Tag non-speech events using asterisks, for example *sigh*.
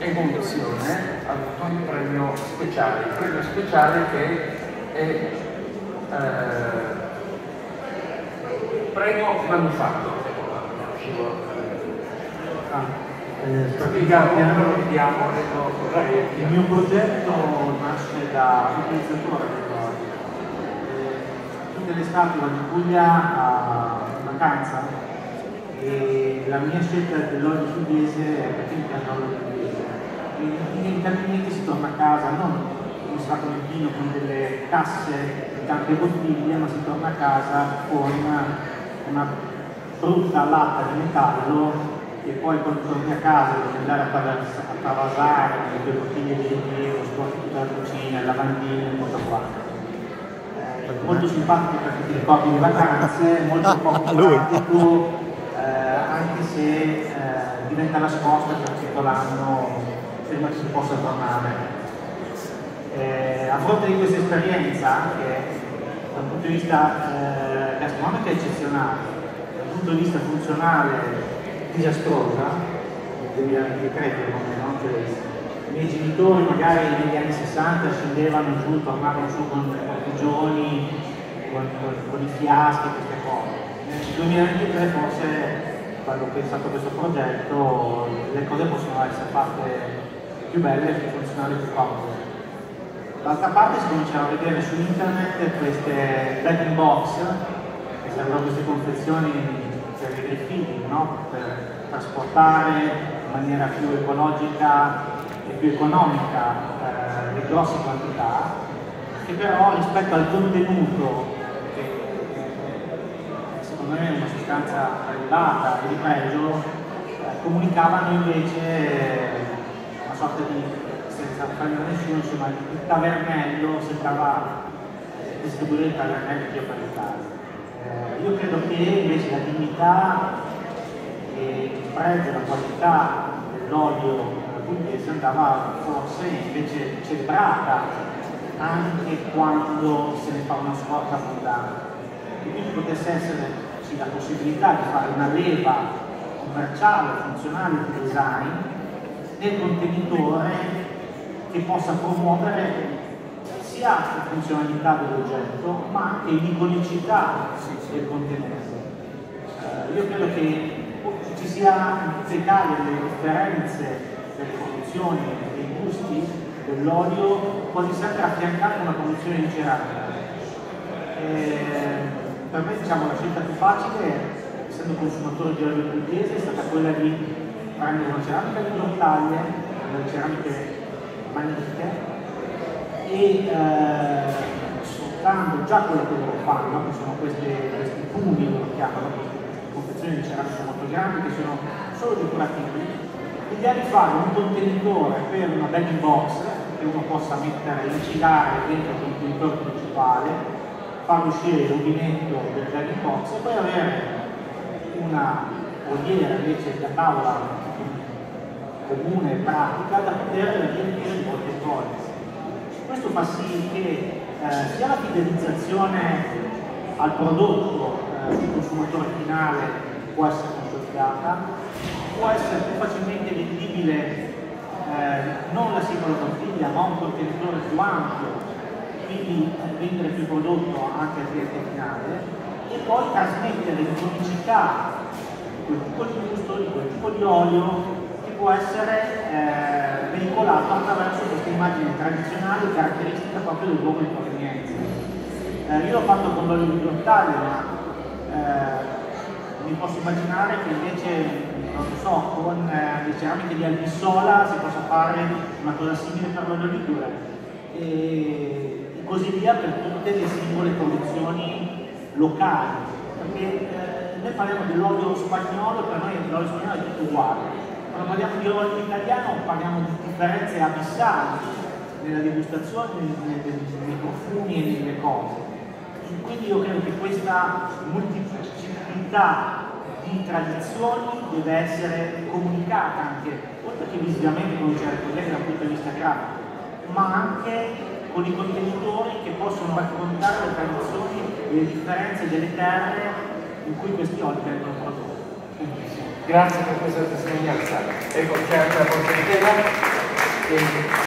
evoluzione ha avuto un premio speciale, il premio speciale che è eh, premio manufatto. Ah. Eh, vediamo, il mio progetto nasce da utilizzatore eh, tutte le estate vado in Puglia a vacanza e la mia scelta dell'olio pugliese è perché mi piace l'olio pugliese inevitabilmente si torna a casa non in stato vino con delle casse e tante bottiglie ma si torna a casa con una brutta latta di metallo e poi quando torni a casa devi andare a, travasare le tue bottiglie di rilievo, sporti tutta la cucina, il lavandino e tutto quanto. Eh, molto simpatico perché ti ricordi le vacanze, molto *laughs* poco pratico, eh, anche se eh, diventa nascosta per tutto l'anno prima che si possa tornare. Eh, a fronte di questa esperienza, che dal punto di vista eh, gastronomico è eccezionale, dal punto di vista funzionale disastrosa, nel 2023 perlomeno, cioè i miei genitori magari negli anni 60 scendevano giù, tornavano su con i portigioni, con, con, con, i fiaschi, queste cose. Nel 2023 forse, quando ho pensato a questo progetto, le cose possono essere fatte più belle, più funzionali, più comode. D'altra parte si cominciano a vedere su internet queste bagging box, che servono queste confezioni per i refilling, no? per trasportare in maniera più ecologica e più economica eh, le grosse quantità, che però rispetto al contenuto, che secondo me è una sostanza elevata e di pregio, eh, comunicavano invece sorta di, senza prendere nessuno, insomma, il tavernello sembrava eh, distribuire il tavernello l'Italia. Eh, io credo che invece la dignità e il prezzo, la qualità dell'olio pugliese andava forse invece celebrata anche quando se ne fa una scorta. E quindi potesse esserci la possibilità di fare una leva commerciale, funzionale di design nel contenitore che possa promuovere sia la funzionalità dell'oggetto ma anche l'iconicità del contenuto. Eh, io credo che ci sia in tutta Italia delle differenze delle produzioni e dei gusti dell'olio quasi sempre affiancate a una produzione di ceramica. Eh, per me diciamo, la scelta più facile, essendo consumatore di olio pugliese, è stata quella di prendere una ceramica di grottaglie, delle ceramiche magnifiche, e eh, sfruttando già quello che loro fanno, che sono queste, questi pugni, loro chiamano, queste confezioni di ceramica molto grandi, che sono solo decorativi, l'idea di fare un contenitore per una bagging box che uno possa mettere, incilare dentro il contenitore principale, far uscire il rubinetto del bagging box e poi avere una oliera invece da tavola comune e pratica da poter riempire di molte cose. Questo fa sì che eh, sia la fidelizzazione al prodotto eh, del consumatore finale può essere consolidata, può essere più facilmente vendibile eh, non la singola bottiglia ma un contenitore più ampio, quindi vendere più prodotto anche al cliente finale e poi trasmettere l'inconicità di quel tipo di gusto, di quel tipo di olio può essere eh, veicolato attraverso queste immagini tradizionali caratteristiche proprio del luogo di provenienza. Eh, io l'ho fatto con l'olio di grottaglio, ma eh, mi posso immaginare che invece, non so, con eh, le ceramiche di Albissola si possa fare una cosa simile per l'olio di e, e così via per tutte le singole produzioni locali. Parliamo dell'olio spagnolo, per noi l'olio spagnolo è tutto uguale quando parliamo di olio italiano parliamo di differenze abissali nella degustazione, nei, nei profumi e nelle cose. Quindi io credo che questa molteplicità di tradizioni deve essere comunicata anche, oltre che visivamente con certo livello dal punto di vista grafico, ma anche con i contenitori che possono raccontare le tradizioni e le differenze delle terre in cui questi oli vengono prodotti. Grazie per questa testimonianza. Ecco, c'è anche la E